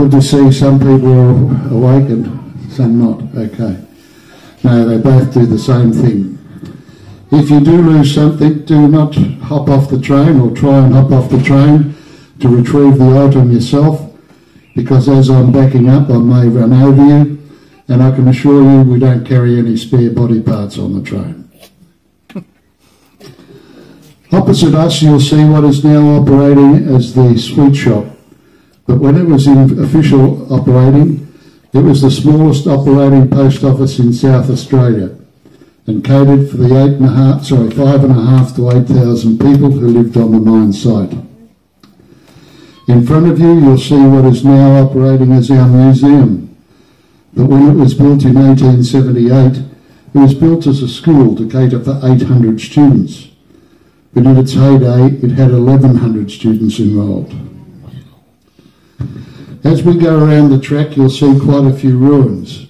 Good to see some people are some not. Okay. No, they both do the same thing. If you do lose something, do not hop off the train or try and hop off the train to retrieve the item yourself because as I'm backing up, I may run over you and I can assure you we don't carry any spare body parts on the train. Opposite us, you'll see what is now operating as the sweet shop. But when it was in official operating, it was the smallest operating post office in South Australia and catered for the eight and a half, sorry, five and a half to eight thousand people who lived on the mine site. In front of you, you'll see what is now operating as our museum. But when it was built in 1878, it was built as a school to cater for 800 students but in its heyday it had 1,100 students enrolled. As we go around the track, you'll see quite a few ruins.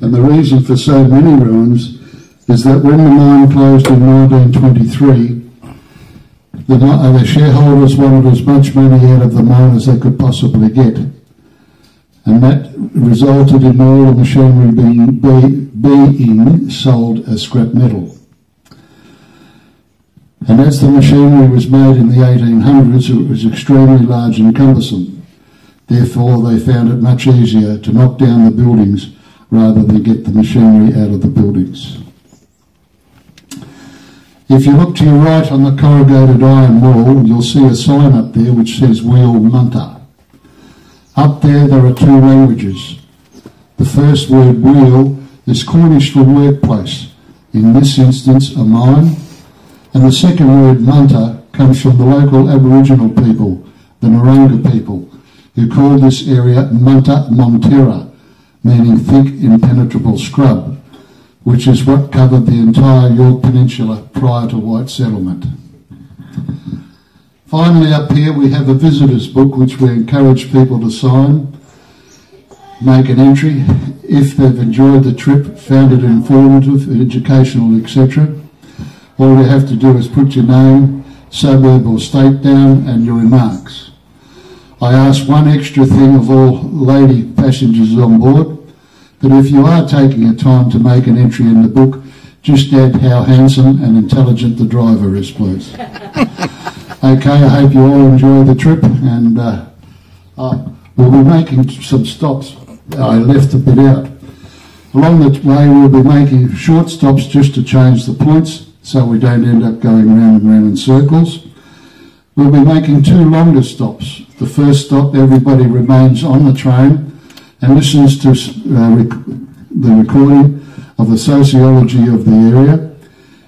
And the reason for so many ruins is that when the mine closed in 1923, the, the shareholders wanted as much money out of the mine as they could possibly get. And that resulted in all the machinery being, being sold as scrap metal. And as the machinery was made in the 1800s, it was extremely large and cumbersome. Therefore, they found it much easier to knock down the buildings rather than get the machinery out of the buildings. If you look to your right on the corrugated iron wall, you'll see a sign up there which says Wheal Munter. Up there, there are two languages. The first word wheal is Cornish for workplace, in this instance, a mine, and the second word, Munter, comes from the local Aboriginal people, the Narungga people, who called this area Munta Montera, meaning thick, impenetrable scrub, which is what covered the entire Yorke Peninsula prior to white settlement. Finally, up here we have a visitor's book which we encourage people to sign, make an entry if they've enjoyed the trip, found it informative, educational, etc. All you have to do is put your name, suburb or state down and your remarks. I ask one extra thing of all lady passengers on board, that if you are taking a time to make an entry in the book, just add how handsome and intelligent the driver is, please. okay, I hope you all enjoy the trip and uh, uh, we'll be making some stops. I left a bit out. Along the way, we'll be making short stops just to change the points so we don't end up going round and round in circles. We'll be making two longer stops. The first stop, everybody remains on the train and listens to uh, rec the recording of the sociology of the area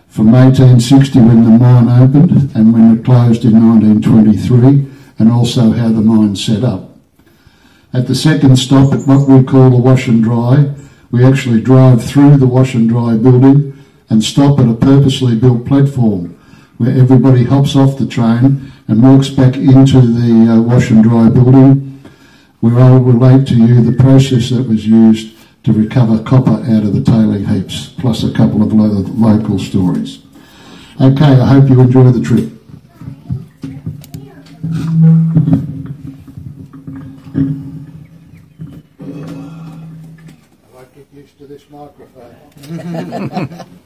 from 1860 when the mine opened and when it closed in 1923 and also how the mine set up. At the second stop at what we call the wash and dry, we actually drive through the wash and dry building and stop at a purposely built platform where everybody hops off the train and walks back into the uh, wash and dry building where I'll relate to you the process that was used to recover copper out of the tailing heaps, plus a couple of lo local stories. Okay, I hope you enjoy the trip. I might get used to this microphone.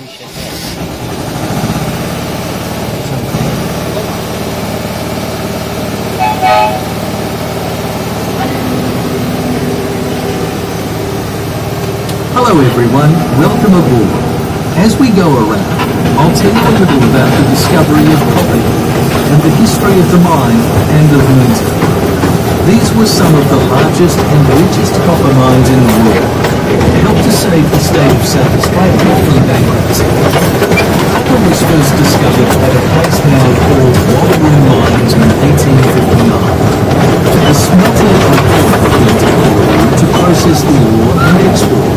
Hello everyone, welcome aboard. As we go around, I'll tell you a little about the discovery of copper and the history of the mine and of Moonta. These were some of the largest and richest copper mines in the world. Helped to save the state of Australia from bankruptcy. Copper was first discovered at a place now called Wallaroo Mines in 1859. The smelter of ore to process the ore and export.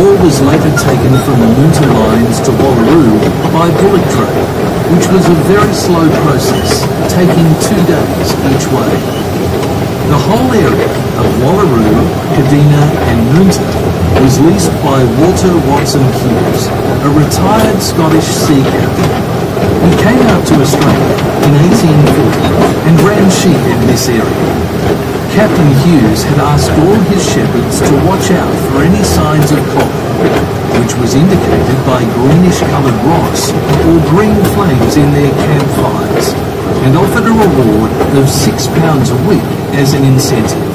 Ore was later taken from the Moonta mines to Wallaroo by bullock train, which was a very slow process, taking two days each way. The whole area of Wallaroo, Kadina and Moonta was leased by Walter Watson Hughes, a retired Scottish sea captain. He came out to Australia in 1840 and ran sheep in this area. Captain Hughes had asked all his shepherds to watch out for any signs of copper, which was indicated by greenish-coloured rocks or green flames in their campfires, and offered a reward of six pounds a week as an incentive.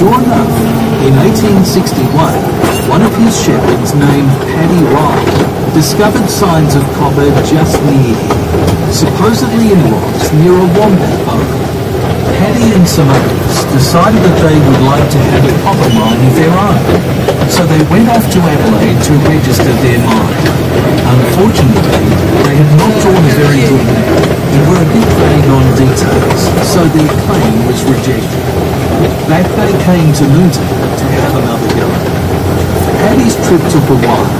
Sure enough, in 1861, one of his shepherds named Paddy Ryan discovered signs of copper just near him, supposedly in rocks near a wombat burrow. Paddy and some others decided that they would like to have a copper mine of their own, so they went off to Adelaide to register their mine. Unfortunately, they had not drawn a very good map and were a bit vague on details, so their claim was rejected. Back they came to Moonta to have another go. Paddy's trip took a while,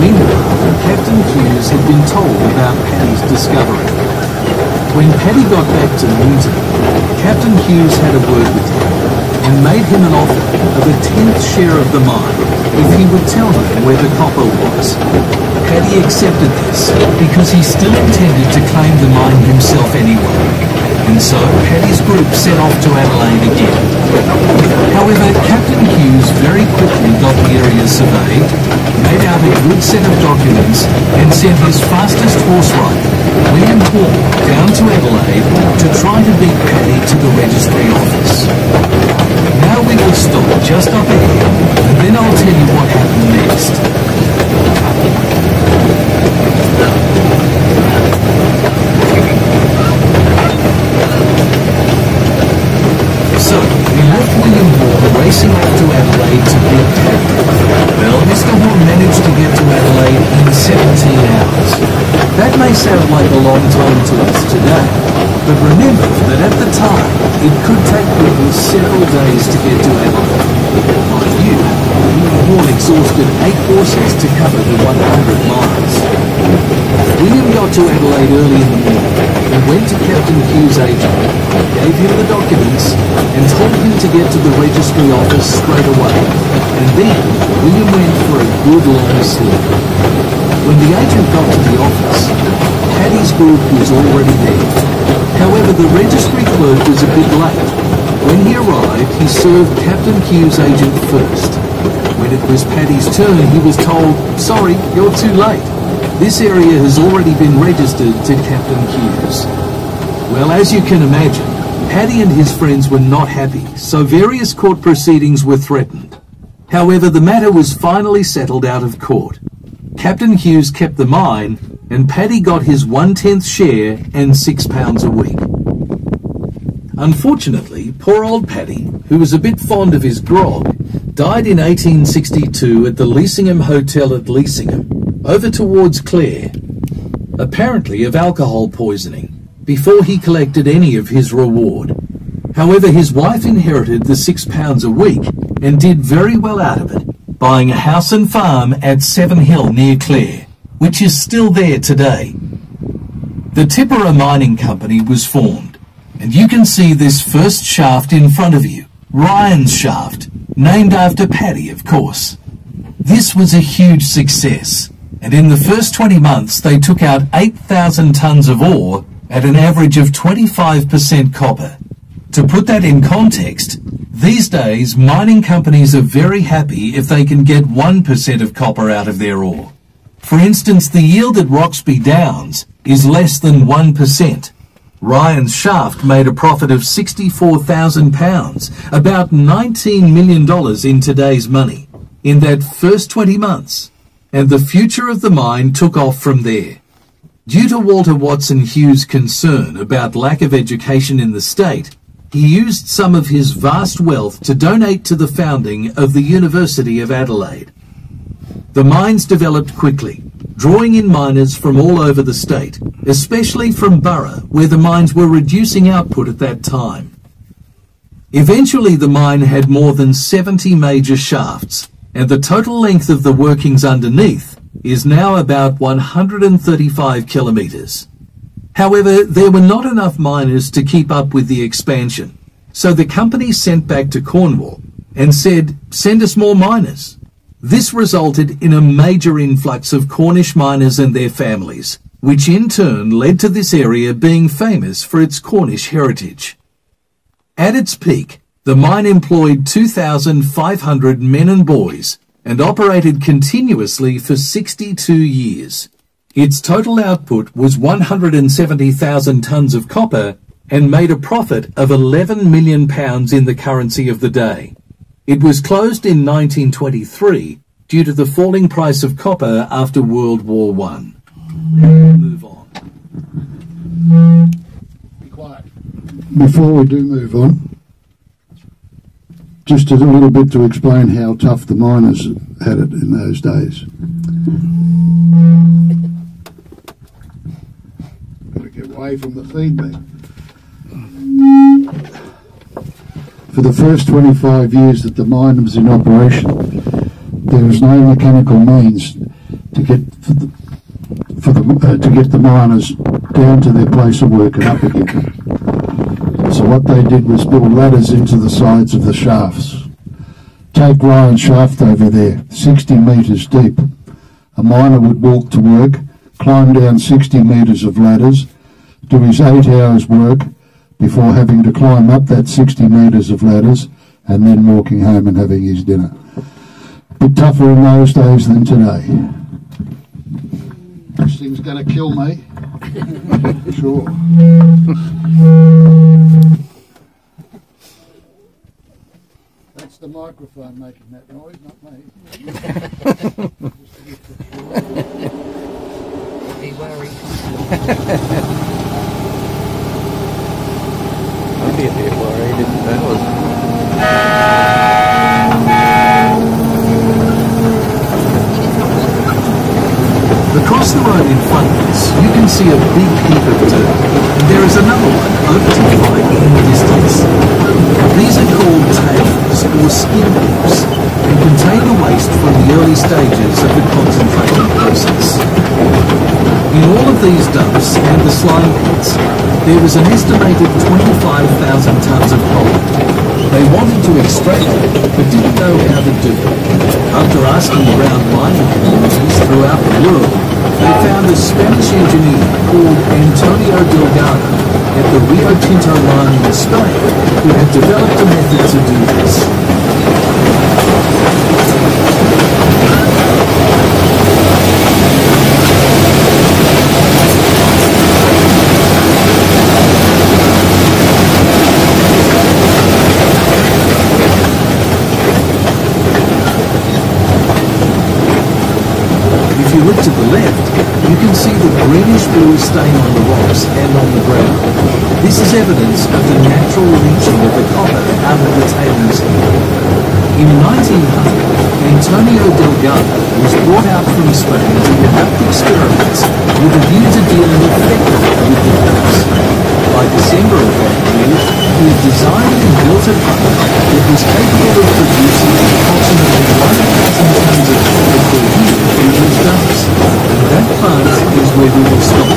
meanwhile, Captain Hughes had been told about Paddy's discovery. When Paddy got back to Moonta, Captain Hughes had a word with him and made him an offer of a tenth share of the mine if he would tell him where the copper was. Paddy accepted this because he still intended to claim the mine himself anyway. And so Paddy's group set off to Adelaide again. However, Captain Hughes very quickly got the area surveyed, made out a good set of documents, and sent his fastest horse rider, William Hall, down to Adelaide to try to beat Paddy to the registry office. Now we will stop just up ahead, and then I'll tell you what happened next. So, we left William Hall racing off to Adelaide to beat Paddy. Well, Mr. Hall managed to get to Adelaide in 17 hours. That may sound like a long time to us today, but remember that at the time, it could take people several days to get to Adelaide. Mind you, Hall exhausted eight horses to cover the 100 miles. William got to Adelaide early in the morning and went to Captain Hughes' agent, gave him the documents, and told him to get to the registry office straight away. And then William went for a good long sleep. When the agent got to the office, Paddy's group was already there. However, the registry clerk was a bit late. When he arrived, he served Captain Hughes' agent first. It was Paddy's turn, he was told, sorry, you're too late. This area has already been registered to Captain Hughes. Well, as you can imagine, Paddy and his friends were not happy, so various court proceedings were threatened. However, the matter was finally settled out of court. Captain Hughes kept the mine, and Paddy got his one-tenth share and six pounds a week. Unfortunately, poor old Paddy, who was a bit fond of his grog, died in 1862 at the Leasingham Hotel at Leasingham, over towards Clare, apparently of alcohol poisoning, before he collected any of his reward. However, his wife inherited the six pounds a week and did very well out of it, buying a house and farm at Seven Hill near Clare, which is still there today. The Tippera Mining Company was formed, and you can see this first shaft in front of you, Ryan's Shaft, named after Paddy, of course. This was a huge success, and in the first 20 months they took out 8,000 tons of ore at an average of 25% copper. To put that in context, These days, mining companies are very happy if they can get 1% of copper out of their ore. For instance, the yield at Roxby Downs is less than 1%. Ryan's shaft made a profit of £64,000, about $19 million in today's money, in that first 20 months, and the future of the mine took off from there. Due to Walter Watson Hughes' concern about lack of education in the state, he used some of his vast wealth to donate to the founding of the University of Adelaide. The mines developed quickly, drawing in miners from all over the state, especially from Burra, where the mines were reducing output at that time. Eventually the mine had more than 70 major shafts, and the total length of the workings underneath is now about 135 kilometres. However, there were not enough miners to keep up with the expansion, so the company sent back to Cornwall and said, send us more miners. This resulted in a major influx of Cornish miners and their families, which in turn led to this area being famous for its Cornish heritage. At its peak, the mine employed 2,500 men and boys and operated continuously for 62 years. Its total output was 170,000 tonnes of copper and made a profit of 11 million pounds in the currency of the day. It was closed in 1923 due to the falling price of copper after World War I. Move on. Be quiet. Before we do move on, just a little bit to explain how tough the miners had it in those days. Gotta get away from the feedback. For the first 25 years that the mine was in operation, there was no mechanical means to get for the, for the uh, to get the miners down to their place of work and up again. So what they did was build ladders into the sides of the shafts. Take Ryan shaft over there, 60 metres deep. A miner would walk to work, climb down 60 metres of ladders, do his eight hours work, before having to climb up that 60 metres of ladders and then walking home and having his dinner. A bit tougher in those days than today. This thing's going to kill me. sure. That's the microphone making that noise, not me. Be worried. be a worried if that was. Across the road in front of us, you can see a big heap of dirt. There is another one over to the right in the distance. These are called tails or skin heaps and contain the waste from the early stages of the concentrating process. In all of these dumps and the slime pits, there was an estimated 25,000 tonnes of coal. They wanted to extract it, but didn't know how to do it. After asking around mining communities throughout the world, they found a Spanish engineer called Antonio Delgado at the Rio Tinto mine in Spain who had developed a method to do this. Stain on the rocks and on the ground. This is evidence of the natural leaching of the copper out of the tailings In 1900, Antonio Delgado was brought out from Spain to conduct experiments with a view to dealing effectively with the dumps. By December of that year, he had designed and built a plant that was capable of producing approximately 1,000 tons of copper per year from these dumps. And that plant is where we will stop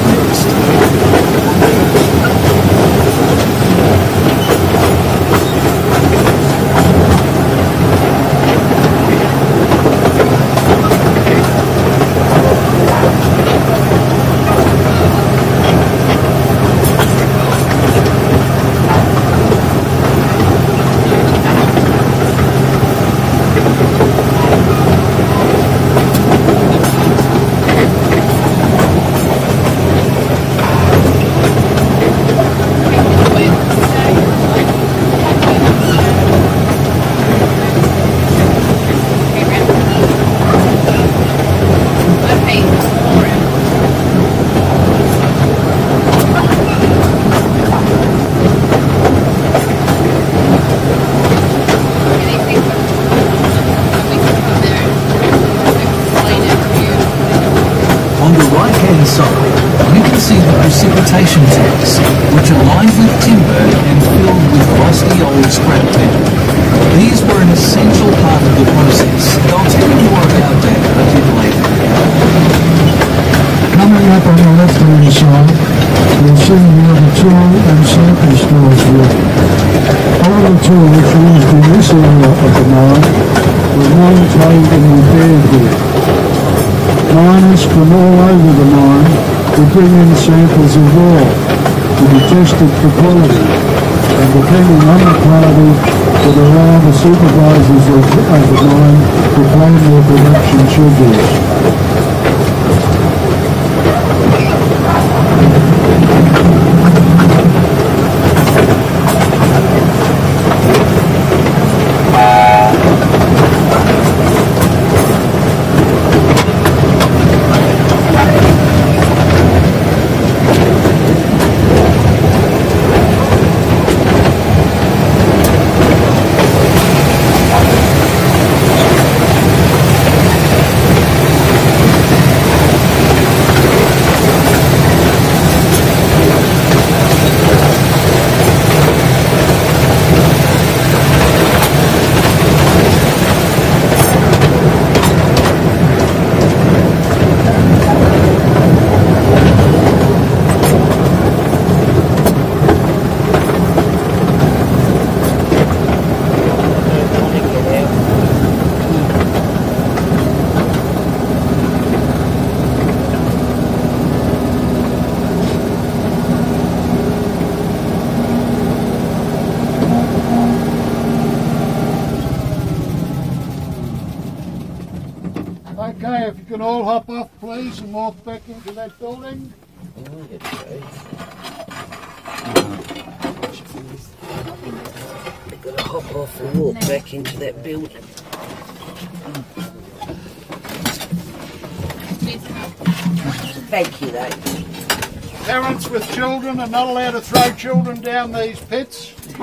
not allowed to throw children down these pits.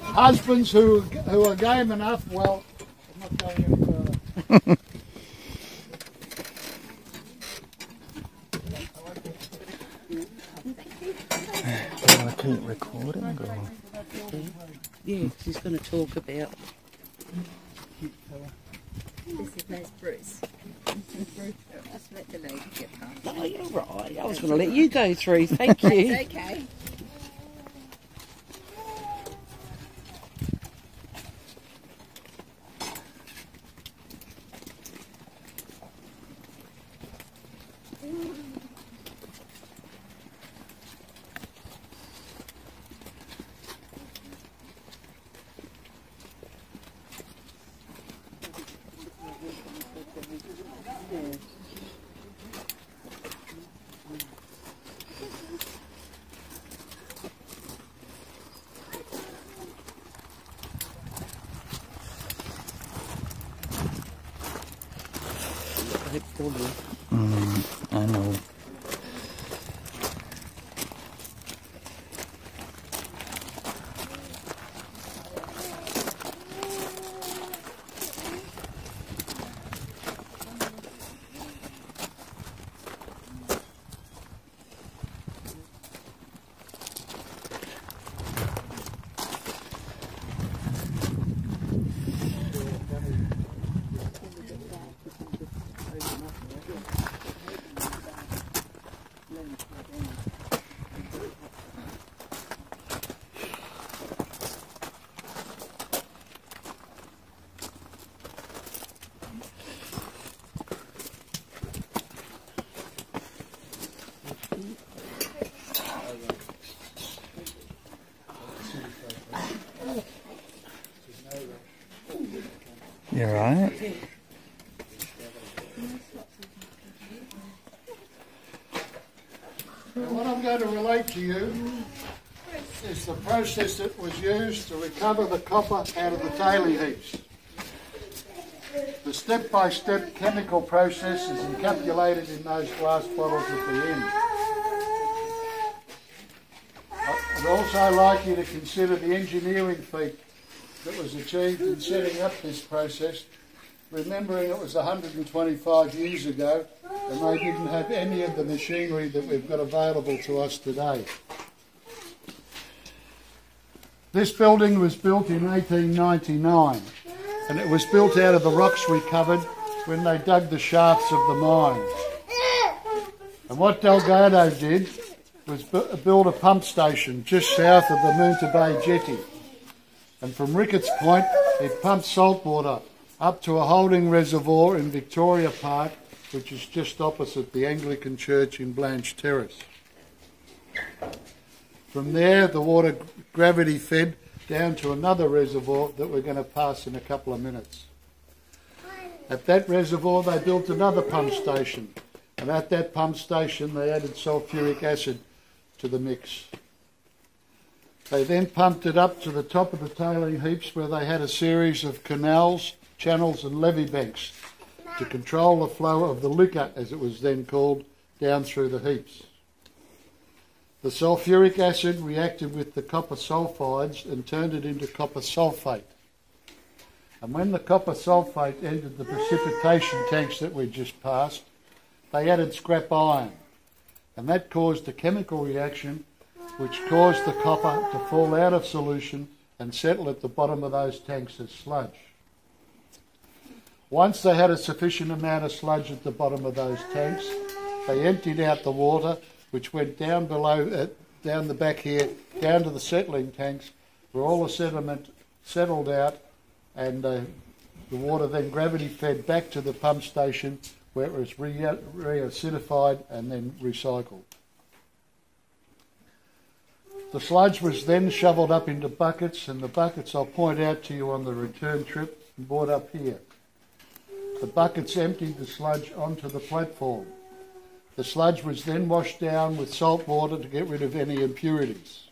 Husbands who, who are game enough, well, through. Thank you. okay. You're. What I'm going to relate to you is the process that was used to recover the copper out of the taily heaps. The step-by-step chemical process is encapsulated in those glass bottles at the end. I'd also like you to consider the engineering feat was achieved in setting up this process, remembering it was 125 years ago and they didn't have any of the machinery that we've got available to us today. This building was built in 1899 and it was built out of the rocks we covered when they dug the shafts of the mine. And what Delgado did was build a pump station just south of the Moonta Bay jetty. And from Ricketts Point, it pumped salt water up to a holding reservoir in Victoria Park, which is just opposite the Anglican Church in Blanche Terrace. From there, the water gravity fed down to another reservoir that we're going to pass in a couple of minutes. At that reservoir, they built another pump station, and at that pump station, they added sulfuric acid to the mix. They then pumped it up to the top of the tailing heaps where they had a series of canals, channels, and levee banks to control the flow of the liquor, as it was then called, down through the heaps. The sulfuric acid reacted with the copper sulfides and turned it into copper sulfate. And when the copper sulfate entered the precipitation tanks that we just passed, they added scrap iron. And that caused a chemical reaction which caused the copper to fall out of solution and settle at the bottom of those tanks as sludge. Once they had a sufficient amount of sludge at the bottom of those tanks, they emptied out the water, which went down below, uh, down the back here, down to the settling tanks, where all the sediment settled out, and uh, the water then gravity fed back to the pump station, where it was re- reacidified and then recycled. The sludge was then shovelled up into buckets, and the buckets I'll point out to you on the return trip, and brought up here. The buckets emptied the sludge onto the platform. The sludge was then washed down with salt water to get rid of any impurities.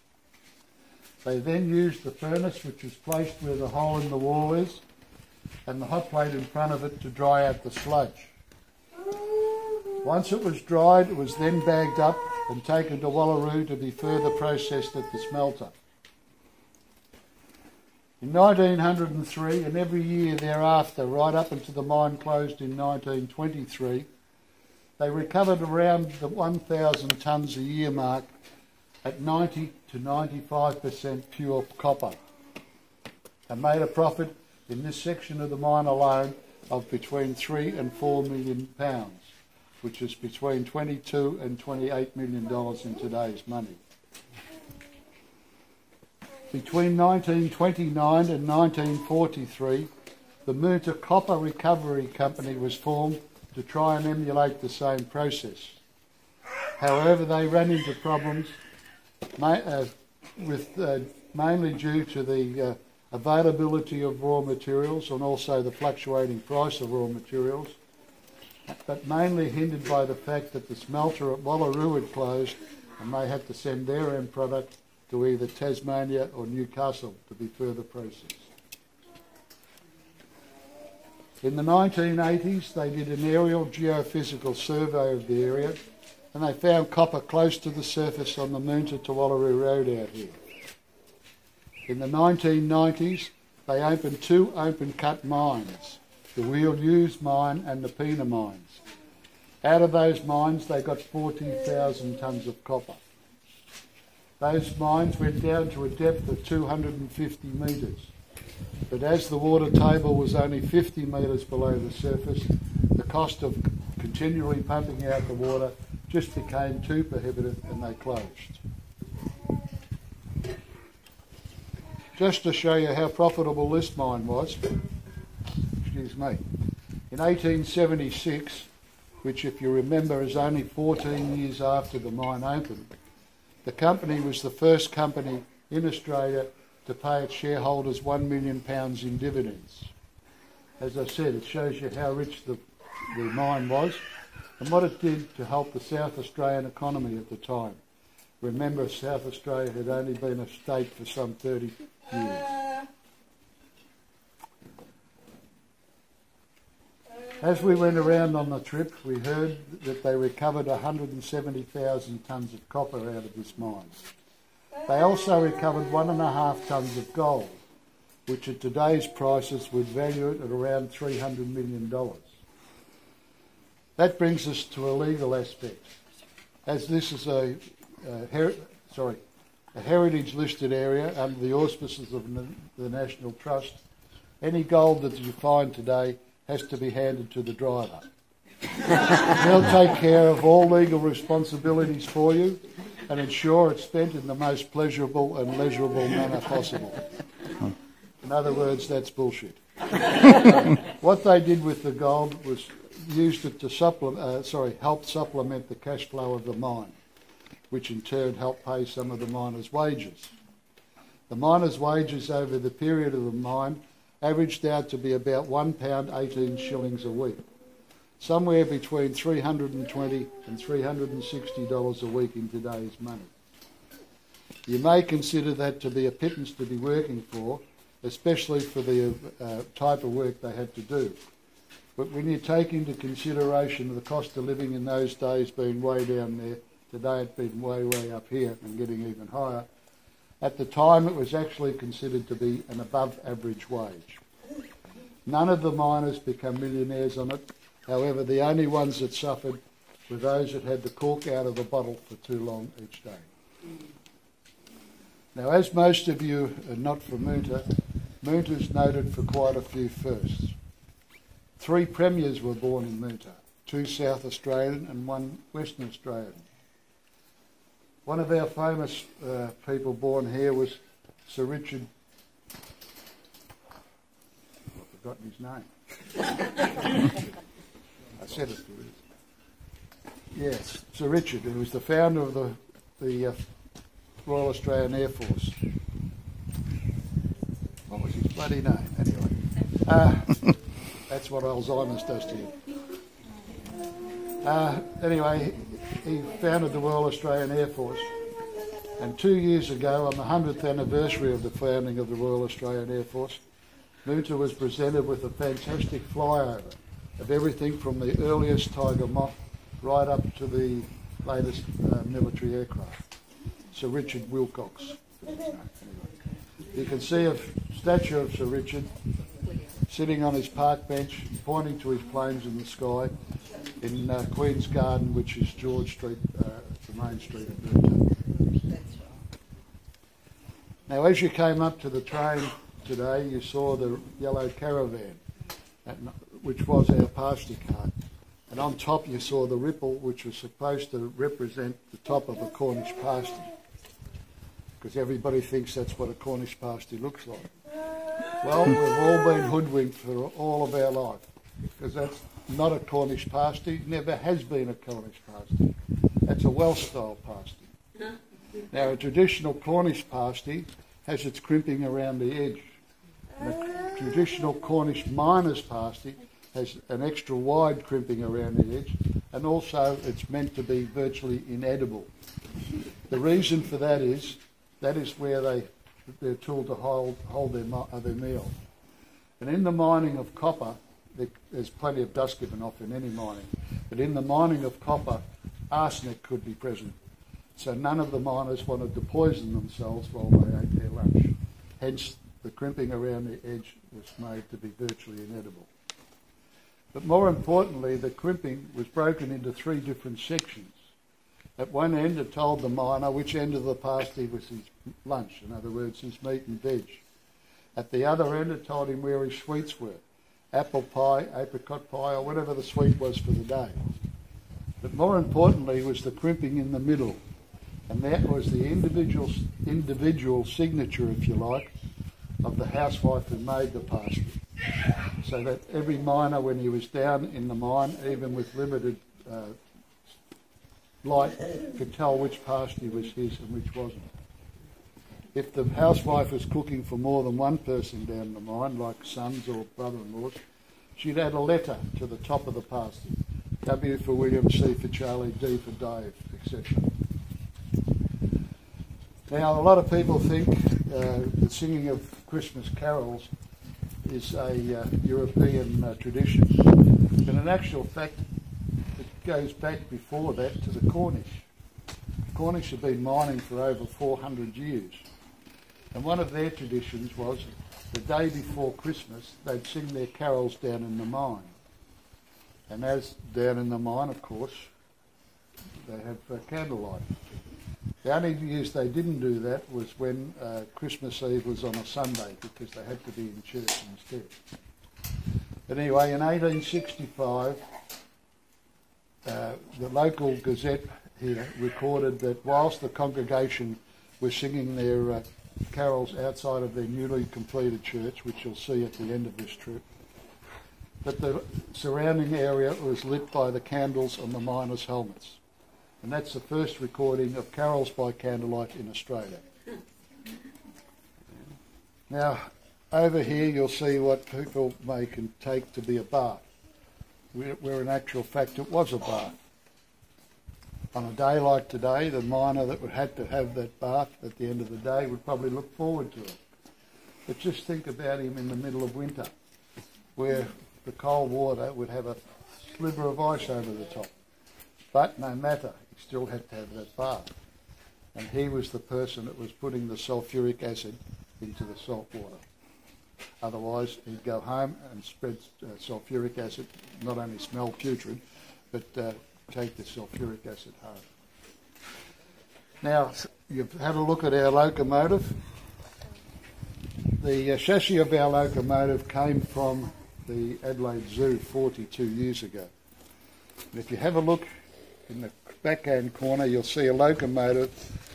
They then used the furnace, which was placed where the hole in the wall is, and the hot plate in front of it to dry out the sludge. Once it was dried, it was then bagged up and taken to Wallaroo to be further processed at the smelter. In 1903 and every year thereafter, right up until the mine closed in 1923, they recovered around the 1,000 tonnes a year mark at 90 to 95% pure copper and made a profit in this section of the mine alone of between 3 and 4 million pounds which is between 22 and 28 million dollars in today's money. Between 1929 and 1943, the Moonta Copper Recovery Company was formed to try and emulate the same process. However, they ran into problems uh, with uh, mainly due to the uh, availability of raw materials and also the fluctuating price of raw materials but mainly hindered by the fact that the smelter at Wallaroo had closed and they had to send their end product to either Tasmania or Newcastle to be further processed. In the 1980s, they did an aerial geophysical survey of the area and they found copper close to the surface on the Moonta to Wallaroo Road out here. In the 1990s, they opened two open cut mines the Wheal Hughes mine and the Poona mines. Out of those mines, they got 40,000 tonnes of copper. Those mines went down to a depth of 250 metres. But as the water table was only 50 metres below the surface, the cost of continually pumping out the water just became too prohibitive and they closed. Just to show you how profitable this mine was, In 1876, which if you remember is only 14 years after the mine opened, the company was the first company in Australia to pay its shareholders £1 million in dividends. As I said, it shows you how rich the, the mine was and what it did to help the South Australian economy at the time. Remember, South Australia had only been a state for some 30 years. As we went around on the trip, we heard that they recovered 170,000 tonnes of copper out of this mine. They also recovered one and a half tonnes of gold, which at today's prices would value it at around $300 million. That brings us to a legal aspect. As this is a, a sorry, a heritage listed area under the auspices of the National Trust, any gold that you find today has to be handed to the driver. They'll take care of all legal responsibilities for you and ensure it's spent in the most pleasurable and leisurable manner possible. In other words, that's bullshit. what they did with the gold was used it to supplement, uh, sorry, help supplement the cash flow of the mine, which in turn helped pay some of the miners' wages. The miners' wages over the period of the mine averaged out to be about one pound eighteen shillings a week, somewhere between three hundred and twenty and three hundred and sixty dollars a week in today's money. You may consider that to be a pittance to be working for, especially for the uh, type of work they had to do. But when you take into consideration the cost of living in those days being way down there, today it's been way, way up here and getting even higher, at the time it was actually considered to be an above average wage. None of the miners became millionaires on it. However, the only ones that suffered were those that had the cork out of the bottle for too long each day. Now, as most of you are not from Moonta, Moonta's noted for quite a few firsts. Three premiers were born in Moonta, two South Australian and one Western Australian. One of our famous uh, people born here was Sir Richard. I've forgotten his name. I said it. Yes, Sir Richard, who was the founder of the, the uh, Royal Australian Air Force. What was his bloody name, anyway? Uh, that's what Alzheimer's does to you. Uh, anyway, he founded the Royal Australian Air Force. And two years ago, on the 100th anniversary of the founding of the Royal Australian Air Force, Moonta was presented with a fantastic flyover of everything from the earliest Tiger Moth right up to the latest uh, military aircraft. Sir Richard Wilcox. You can see a statue of Sir Richard sitting on his park bench, pointing to his planes in the sky in uh, Queen's Garden, which is George Street, uh, the main street of Moonta. Now, as you came up to the train today, you saw the yellow caravan, which was our pasty cart. And on top, you saw the ripple, which was supposed to represent the top of a Cornish pasty. Because everybody thinks that's what a Cornish pasty looks like. Well, we've all been hoodwinked for all of our life. Because that's not a Cornish pasty, never has been a Cornish pasty. That's a Welsh style pasty. Now, a traditional Cornish pasty has its crimping around the edge. And a traditional Cornish miner's pasty has an extra wide crimping around the edge, and also it's meant to be virtually inedible. The reason for that is that is where they they're told to hold hold their uh, their meal. And in the mining of copper, there, there's plenty of dust given off in any mining, but in the mining of copper, arsenic could be present. So none of the miners wanted to poison themselves while they ate their lunch. Hence, the crimping around the edge was made to be virtually inedible. But more importantly, the crimping was broken into three different sections. At one end, it told the miner which end of the pasty was his lunch, in other words, his meat and veg. At the other end, it told him where his sweets were apple pie, apricot pie, or whatever the sweet was for the day. But more importantly was the crimping in the middle, and that was the individual, individual signature, if you like, of the housewife who made the pasty. So that every miner, when he was down in the mine, even with limited uh, light, could tell which pasty was his and which wasn't. If the housewife was cooking for more than one person down the mine, like sons or brother-in-laws, she'd add a letter to the top of the pasty. W for William, C for Charlie, D for Dave, etc. Now, a lot of people think uh, the singing of Christmas carols is a uh, European uh, tradition, but in actual fact, goes back before that to the Cornish. The Cornish have been mining for over 400 years, and one of their traditions was the day before Christmas, they'd sing their carols down in the mine. And as down in the mine, of course, they have uh, candlelight. The only years they didn't do that was when uh, Christmas Eve was on a Sunday because they had to be in church instead. But anyway, in 1865, uh, the local gazette here recorded that whilst the congregation were singing their uh, carols outside of their newly completed church, which you'll see at the end of this trip, that the surrounding area was lit by the candles on the miners' helmets. And that's the first recording of carols by candlelight in Australia. Now, over here you'll see what people may can take to be a bath, where, where in actual fact it was a bath. On a day like today, the miner that would had to have that bath at the end of the day would probably look forward to it. But just think about him in the middle of winter, where the cold water would have a sliver of ice over the top. But no matter, he still had to have that bath. And he was the person that was putting the sulfuric acid into the salt water. Otherwise, he'd go home and spread uh, sulfuric acid, not only smell putrid, but uh, take the sulfuric acid home. Now, you've had a look at our locomotive. The uh, chassis of our locomotive came from the Adelaide Zoo 42 years ago. And if you have a look in the backhand corner, you'll see a locomotive.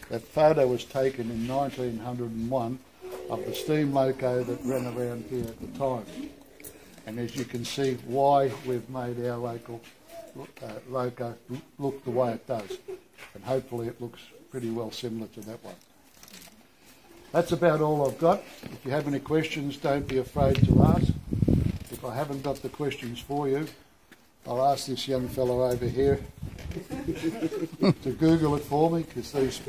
That photo was taken in 1901 of the steam loco that ran around here at the time. And as you can see, why we've made our local uh, loco look the way it does. And hopefully it looks pretty well similar to that one. That's about all I've got. If you have any questions, don't be afraid to ask. If I haven't got the questions for you, I'll ask this young fellow over here to Google it for me because these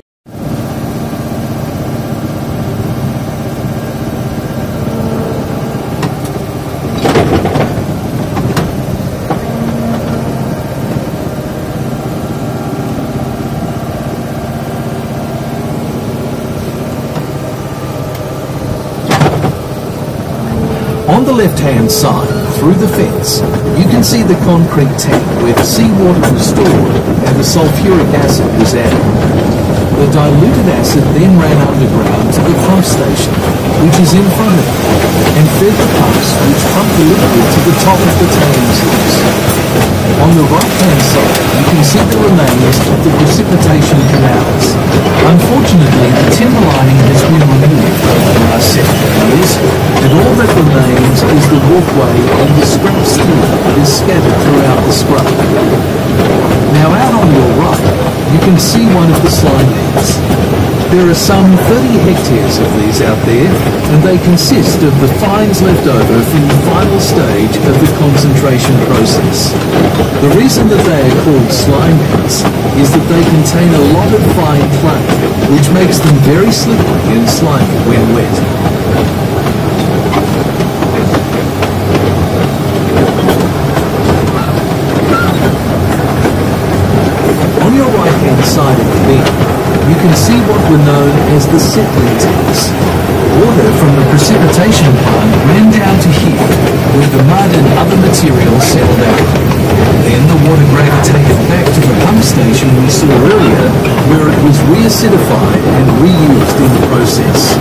On the through the fence, you can see the concrete tank where the seawater was stored and the sulfuric acid was added. The diluted acid then ran underground to the pump station, which is in front of it, and fed the pumps which pumped the liquid to the top of the tailings On the right-hand side, you can see the remains of the precipitation canals. Unfortunately, the timber lining has been removed over the last seven years, and all that remains is the walkway and the scrap steel that is scattered throughout the scrub. Now out on your right, you can see one of the slime There are some 30 hectares of these out there, and they consist of the fines left over from the final stage of the concentration process. The reason that they are called slime heads is that they contain a lot of fine clay, which makes them very slippery and slimy when wet. On your right-hand side of the bin, you can see what were as the settling tanks. Water from the precipitation pond ran down to here, where the mud and other materials settled out. Then the water gravitated back to the pump station we saw earlier, where it was reacidified and reused in the process.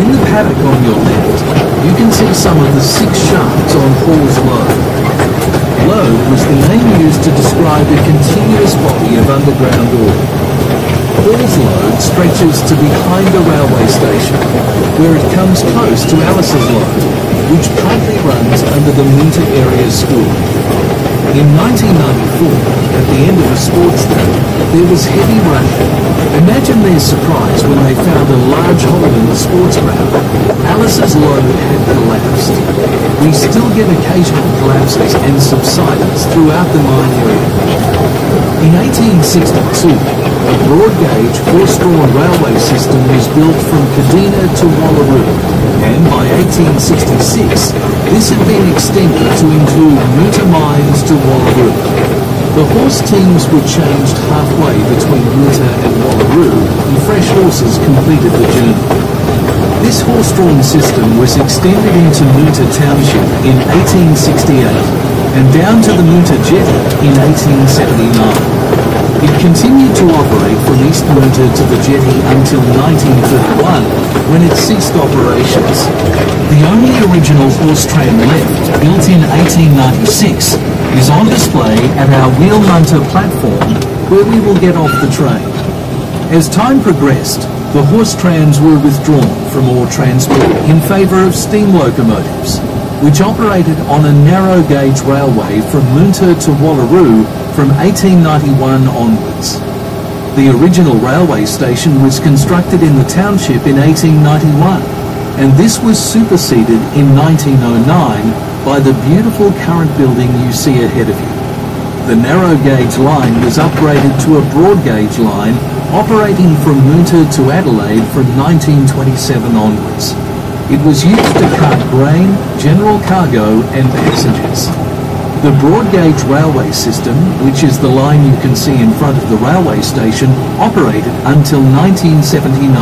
In the paddock on your left, you can see some of the six on Hall's Lode. Lode was the name used to describe a continuous body of underground ore. Hall's Lode stretches to behind the railway station, where it comes close to Alice's Lode, which partly runs under the Moonta Area School. In 1994, at the end of a sports day, there was heavy rain. Imagine their surprise when they found a large hole in the sports ground. Alice's Lode had collapsed. We still get occasional collapses and subsidence throughout the mine area. In 1862, a broad gauge horse-drawn railway system was built from Kadina to Wallaroo, and by 1866 this had been extended to include Moonta Mines to Wallaroo. The horse teams were changed halfway between Moonta and Wallaroo, and fresh horses completed the journey. This horse-drawn system was extended into Moonta Township in 1868 and down to the Moonta Jetty in 1879. It continued to operate from East Moonta to the jetty until 1931, when it ceased operations. The only original horse tram left, built in 1896, is on display at our Wheelmunter platform, where we will get off the train. As time progressed, the horse trams were withdrawn from all transport in favour of steam locomotives, which operated on a narrow gauge railway from Moonta to Wallaroo from 1891 onwards. The original railway station was constructed in the township in 1891, and this was superseded in 1909 by the beautiful current building you see ahead of you. The narrow gauge line was upgraded to a broad gauge line operating from Moonta to Adelaide from 1927 onwards. It was used to cart grain, general cargo and passengers. The broad gauge railway system, which is the line you can see in front of the railway station, operated until 1979,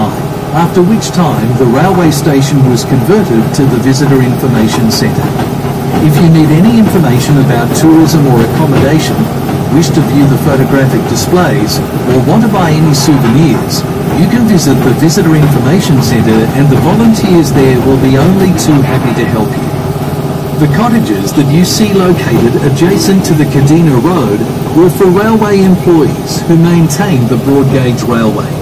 after which time the railway station was converted to the Visitor Information Centre. If you need any information about tourism or accommodation, wish to view the photographic displays, or want to buy any souvenirs, you can visit the Visitor Information Centre and the volunteers there will be only too happy to help you. The cottages that you see located adjacent to the Kadina Road were for railway employees who maintained the broad gauge railway.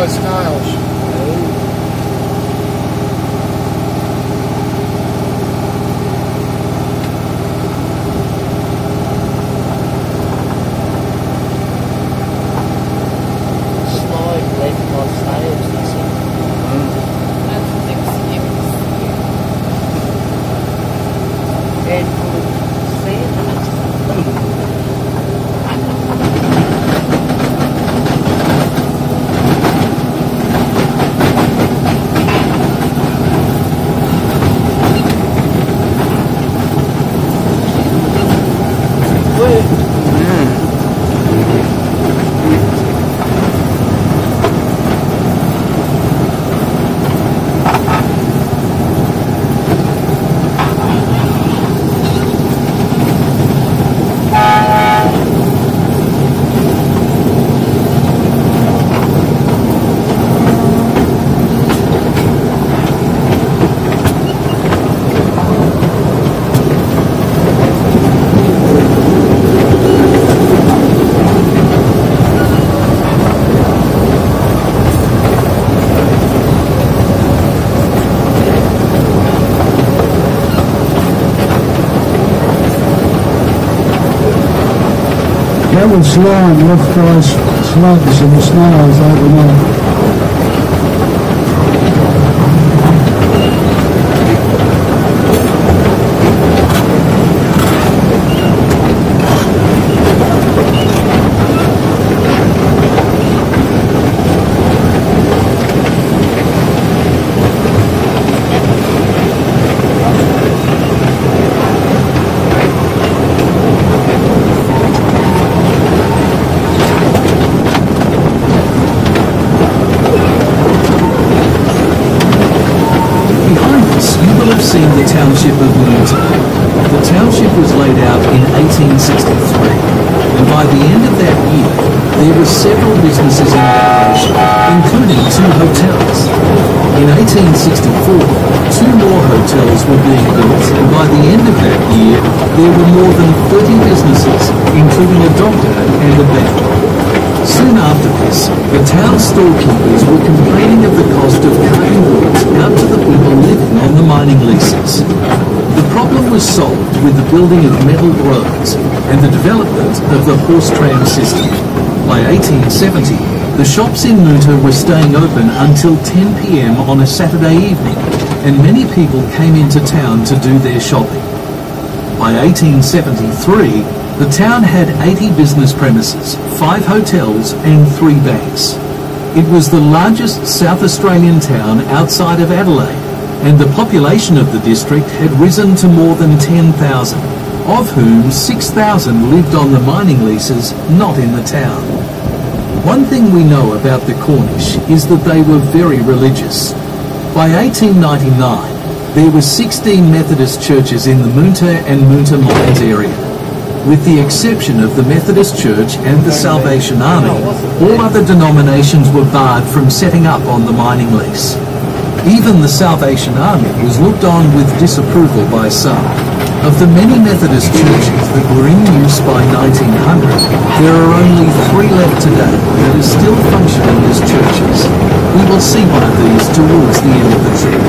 Slime left by snails. Slide left by snails, he said. And sand. That was slime left by s- slugs and snails overnight. Behind us, you will have seen the township of Moonta. The township was laid out in 1863, and by the end of that year, there were several businesses in operation, including two hotels. In 1864, two more hotels were being built, and by the end of that year, there were more than 30 businesses, including a doctor and a bank. Soon after this, the town storekeepers were complaining of the cost of carting goods out to the people living on the mining leases. Problem was solved with the building of metal roads and the development of the horse tram system. By 1870, the shops in Moonta were staying open until 10 p.m. on a Saturday evening, and many people came into town to do their shopping. By 1873, the town had 80 business premises, 5 hotels and 3 banks. It was the largest South Australian town outside of Adelaide, and the population of the district had risen to more than 10,000, of whom 6,000 lived on the mining leases, not in the town. One thing we know about the Cornish is that they were very religious. By 1899, there were 16 Methodist churches in the Moonta and Moonta Mines area. With the exception of the Methodist Church and the Salvation Army, all other denominations were barred from setting up on the mining lease. Even the Salvation Army was looked on with disapproval by some. Of the many Methodist churches that were in use by 1900, there are only three left today that are still functioning as churches. We will see one of these towards the end of the trip.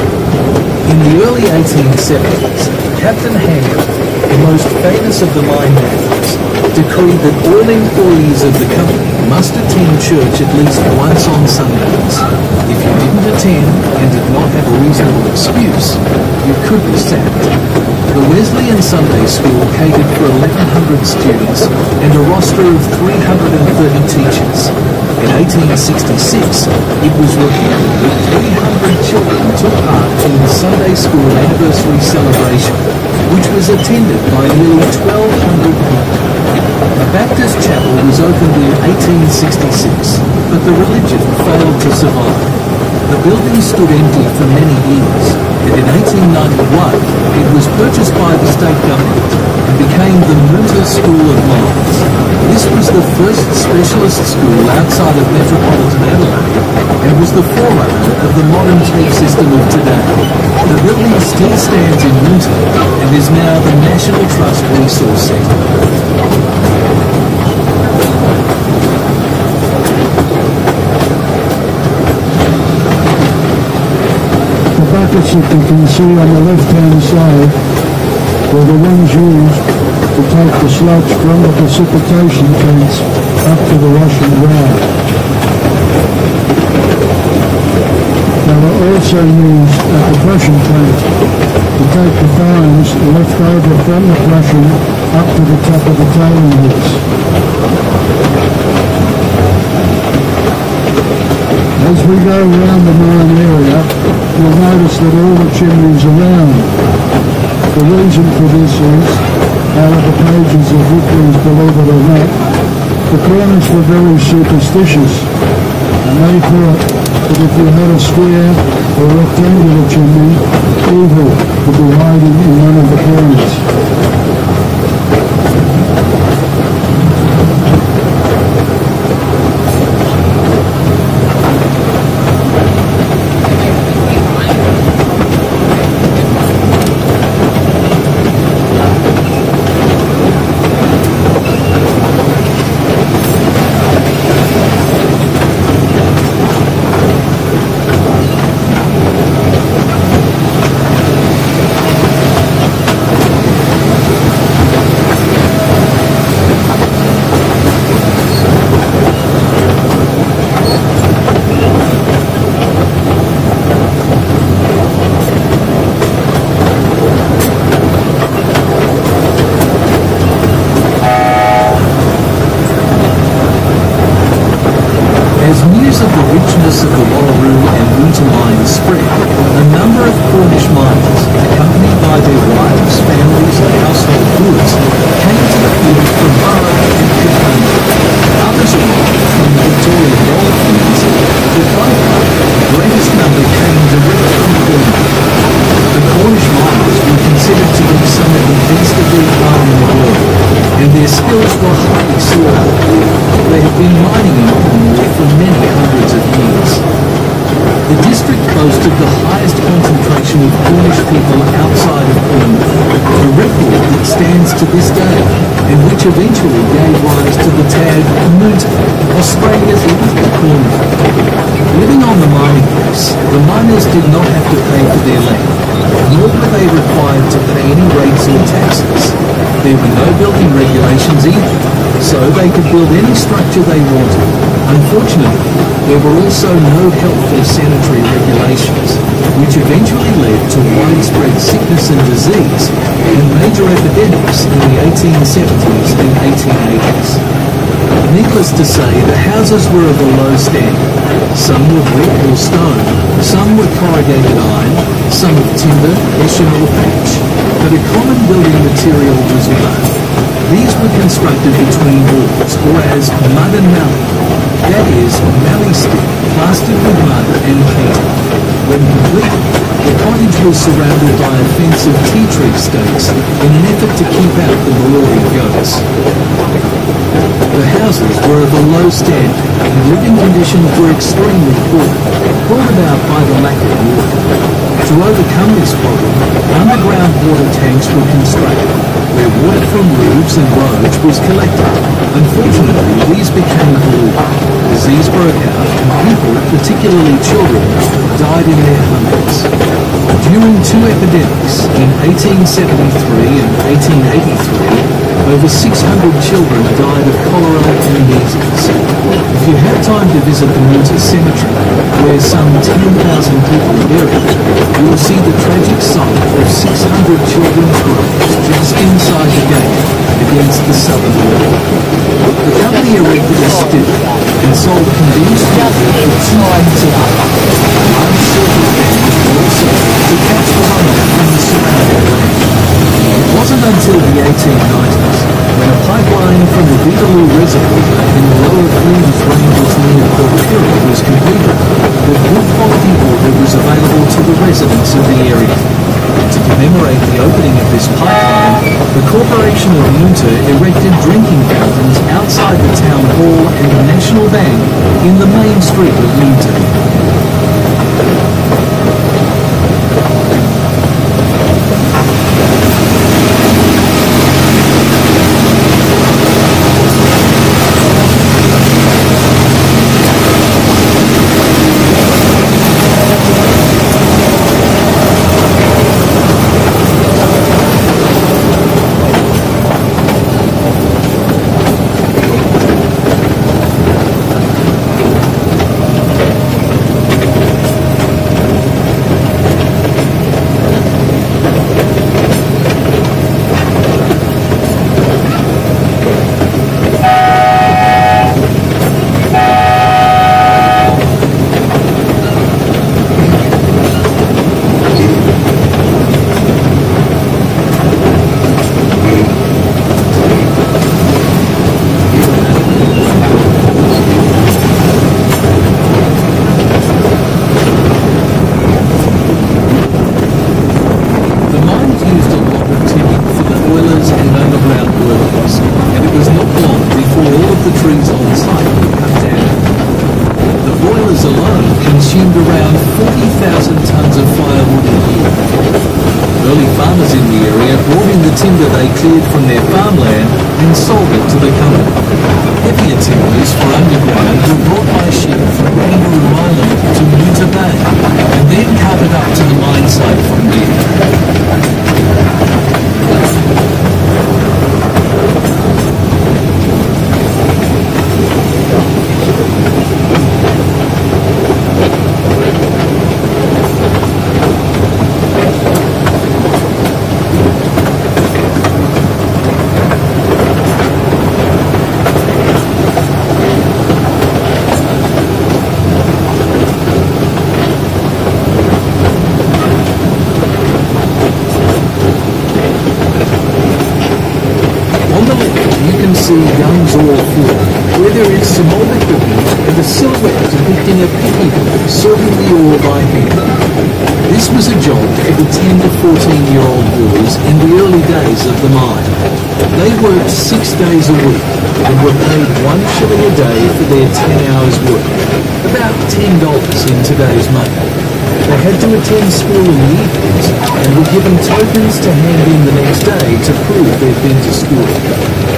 In the early 1870s, Captain Hancock, the most famous of the mine managers, decreed that all employees of the company must attend church at least once on Sundays. If you didn't attend and did not have a reasonable excuse, you could be sacked. The Wesleyan Sunday School catered for 1,100 students and a roster of 330 teachers. In 1866, it was reported that 300 children took part in the Sunday School anniversary celebration, which was attended by nearly 1,200 people. A Baptist chapel was opened in 1866, but the religion failed to survive. The building stood empty for many years, and in 1891 it was purchased by the state government and became the Moonta School of Mines. This was the first specialist school outside of metropolitan Adelaide and was the forerunner of the modern TAFE system of today. The building still stands in Moonta and is now the National Trust Resource Centre. That you can see on the left-hand side were the ones used to take the sludge from the precipitation tanks up to the washing ground. They were also used at the crushing plant to take the fines left over from the crushing up to the top of the tailing. As we go around the mine area, you'll notice that all the chimneys are round. The reason for this is, out of the pages of Ripley's Believe It or Not, the Cornish were very superstitious, and they thought that if you had a square or rectangular chimney, evil would be hiding in one of the corners. Have to pay for their land, nor were they required to pay any rates or taxes. There were no building regulations either, so they could build any structure they wanted. Unfortunately, there were also no helpful sanitary regulations, which eventually led to widespread sickness and disease and major epidemics in the 1870s and 1880s. Needless to say, the houses were of a low standard. Some were brick or stone, some were corrugated iron, some of timber, hessian or thatch. But a common building material was mud. These were constructed between walls, or as mud and mallee. That is, mallee stick, plastered with mud and painted. When completed, the cottage was surrounded by a fence of tea tree stakes in an effort to keep out the marauding goats. The houses were of a low standard and living conditions were extremely poor, brought about by the lack of water. To overcome this problem, underground water tanks were constructed, where water from roofs and roads was collected. Unfortunately, these became polluted. Disease broke out and people, particularly children, died in their hundreds. During two epidemics, in 1873 and 1883, over 600 children died of cholera and measles. If you have time to visit the Moonta Cemetery, where some 10,000 people are buried, you will see the tragic sight of 600 children's graves just inside the gate against the southern wall. The company erected a still and sold condensed water for two a day. A silver also to from the surrounding land. It wasn't until the 1890s, when a pipeline from the Beetaloo Reservoir in the lower Queens Ranges near Port Pirie was completed, that good quality water was available to the residents of the area. To commemorate the opening of this pipeline, the Corporation of Moonta erected drinking fountains outside the town hall and the National Bank in the main street of Moonta. This was a job for the 10 to 14 year old boys in the early days of the mine. They worked six days a week and were paid one shilling a day for their 10 hours work, about $10 in today's money. They had to attend school in the evenings and were given tokens to hand in the next day to prove they'd been to school.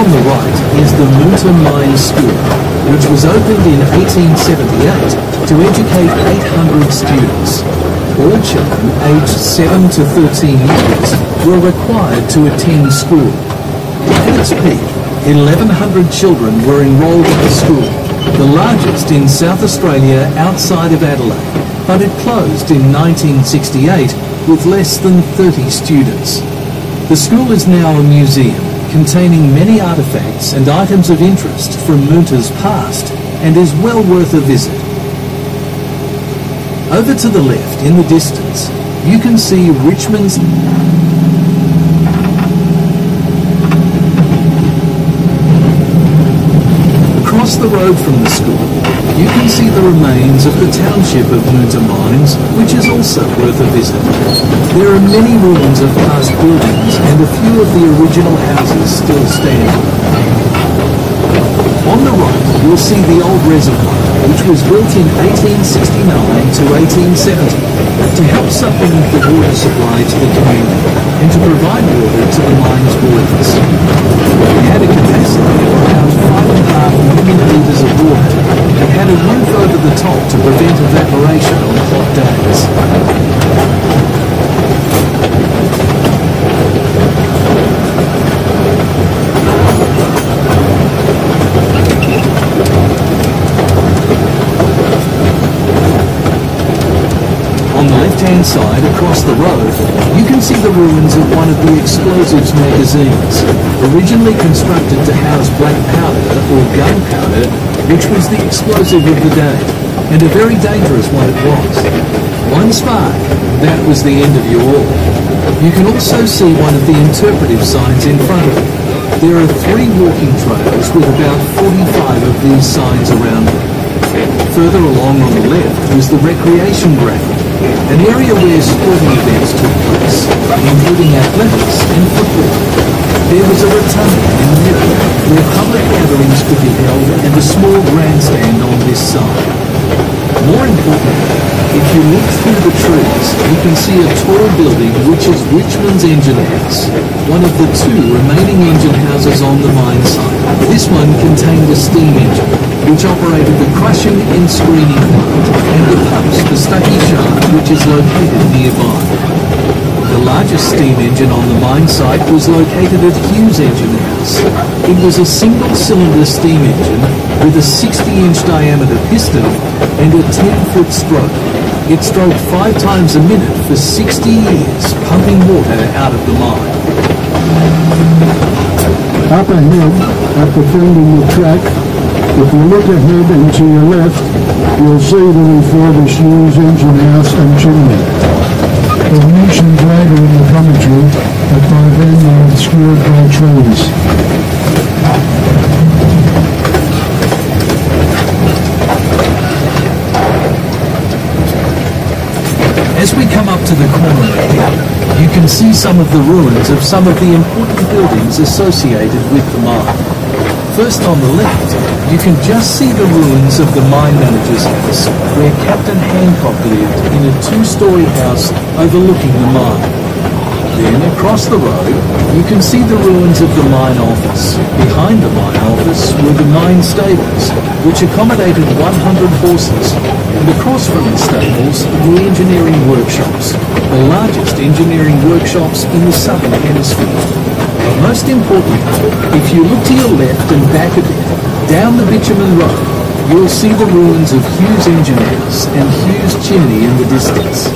on the right is Mine School, which was opened in 1878 to educate 800 students. All children aged 7 to 13 years were required to attend school. At its peak, 1,100 children were enrolled at the school, the largest in South Australia outside of Adelaide, but it closed in 1968 with less than 30 students. The school is now a museum containing many artefacts and items of interest from Moonta's past and is well worth a visit. Over to the left in the distance, you can see Richmond's Across the road from the school, you can see the remains of the township of Moonta Mines, which is also worth a visit. There are many ruins of past buildings and a few of the original houses still stand. On the right, you'll see the old reservoir, which was built in 1869 to 1870 to help supplement the water supply to the community and to provide water to the mine's boilers. It had a capacity of around 5.5 million litres of water and had a roof over the top to prevent evaporation on hot days. On the left-hand side, across the road, you can see the ruins of one of the explosives magazines, originally constructed to house black powder or gunpowder, which was the explosive of the day, and a very dangerous one it was. One spark, that was the end of you all. You can also see one of the interpretive signs in front of it. There are three walking trails with about 45 of these signs around them. Further along on the left was the recreation ground, an area where sporting events took place, including athletics and football. There was a rotunda in the middle where public gatherings could be held and a small grandstand on this side. More importantly, if you look through the trees, you can see a tall building which is Richmond's Engine House, one of the two remaining engine houses on the mine site. This one contained a steam engine, which operated the crushing and screening plant, and the pumps for Stucky Shaft, which is located nearby. The largest steam engine on the mine site was located at Hughes Engine House. It was a single-cylinder steam engine with a 60-inch diameter piston and a 10-foot stroke. It stroked five times a minute for 60 years, pumping water out of the mine. Up ahead, field in the track, if you look ahead and to your left, you'll see the refurbished Hughes engine house and chimney. As mentioned later in the commentary, that by then they were obscured by trees. As we come up to the corner here, you can see some of the ruins of some of the important buildings associated with the mine. First on the left, you can just see the ruins of the mine manager's house, where Captain Hancock lived in a two-story house overlooking the mine. Then across the road, you can see the ruins of the mine office. Behind the mine office were the mine stables, which accommodated 100 horses. And across from the stables, the engineering workshops, the largest engineering workshops in the southern hemisphere. But most importantly, if you look to your left and back a bit, down the bitumen road, you'll see the ruins of Hughes Engine House and Hughes Chimney in the distance.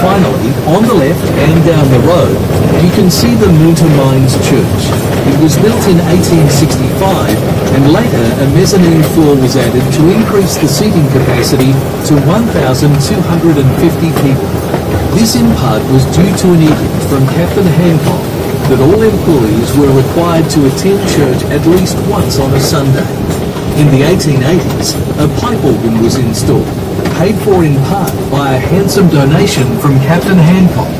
Finally, on the left and down the road, you can see the Moonta Mines Church. It was built in 1865 and later a mezzanine floor was added to increase the seating capacity to 1,250 people. This in part was due to an edict from Captain Hancock that all employees were required to attend church at least once on a Sunday. In the 1880s, a pipe organ was installed, paid for in part by a handsome donation from Captain Hancock.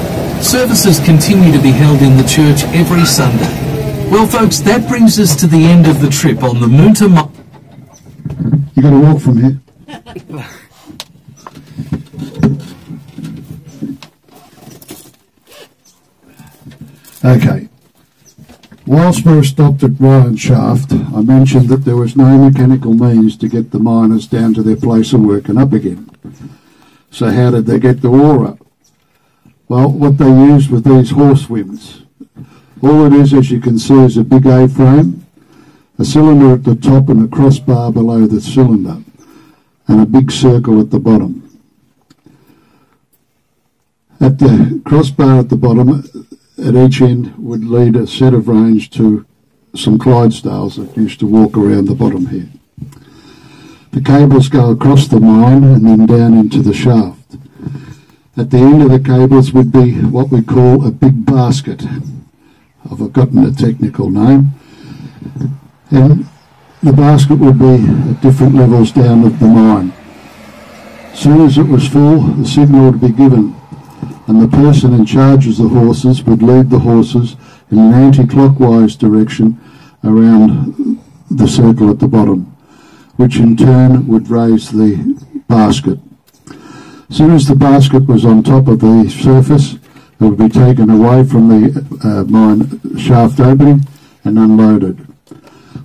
Services continue to be held in the church every Sunday. Well, folks, that brings us to the end of the trip on the Moonta Mo- You got to walk from here. Okay. Whilst we were stopped at Ryan Shaft, I mentioned that there was no mechanical means to get the miners down to their place of work and up again. So how did they get the ore up? Well, what they used were these horse winds. All it is, as you can see, is a big A-frame, a cylinder at the top and a crossbar below the cylinder, and a big circle at the bottom. At the crossbar at the bottom, at each end would lead a set of range to some Clydesdales that used to walk around the bottom here. The cables go across the mine and then down into the shaft. At the end of the cables would be what we call a big basket. I've forgotten the technical name. And the basket would be at different levels down of the mine. As soon as it was full, the signal would be given and the person in charge of the horses would lead the horses in an anti-clockwise direction around the circle at the bottom, which in turn would raise the basket. As soon as the basket was on top of the surface, it would be taken away from the uh, mine shaft opening and unloaded.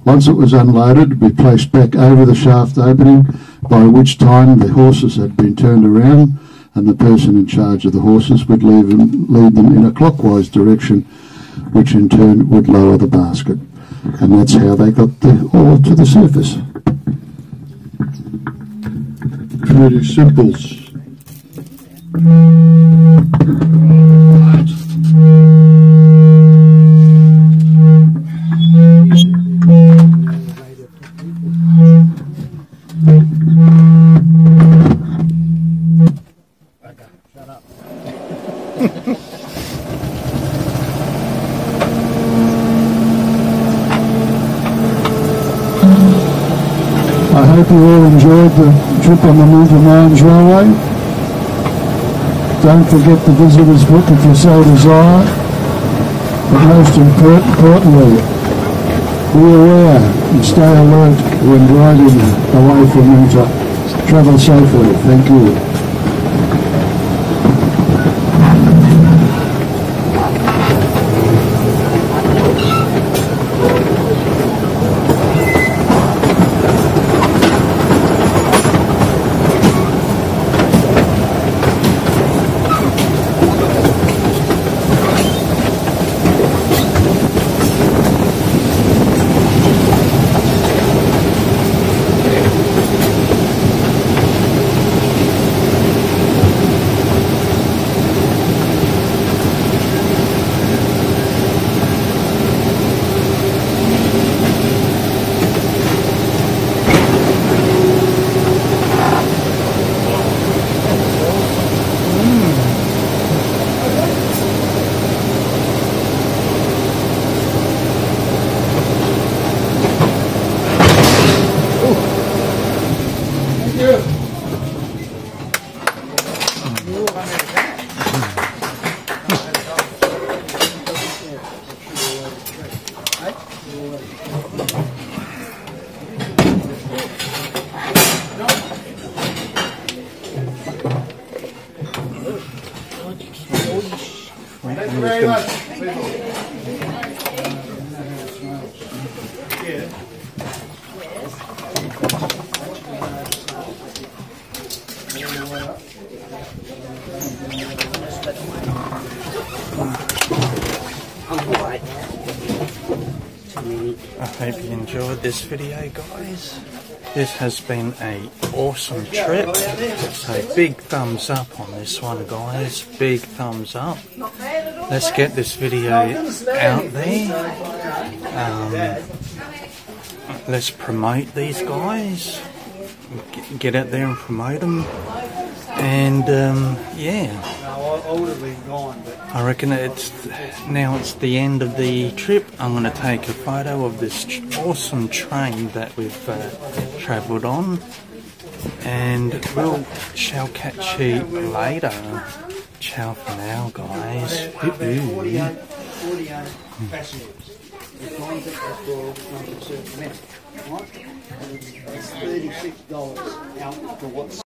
Once it was unloaded, it would be placed back over the shaft opening, by which time the horses had been turned around and the person in charge of the horses would lead them, lead them in a clockwise direction, which in turn would lower the basket. And that's how they got the ore to the surface. Pretty simple. I trip on the Moonta Mines Railway. Don't forget the visitor's book if you so desire. But most import- importantly, be aware and stay alert when driving away from winter. Travel safely. Thank you. I hope you enjoyed this video, guys. This has been a awesome trip. So big thumbs up on this one, guys. Big thumbs up. Let's get this video out there. Um, let's promote these guys. Get- out there and promote them. And um, yeah. I reckon it's now it's the end of the trip. I'm going to take a photo of this awesome train that we've uh, travelled on, and we'll shall catch you later. Ciao for now, guys. Hoo-hoo. It's thirty-six dollars out for what's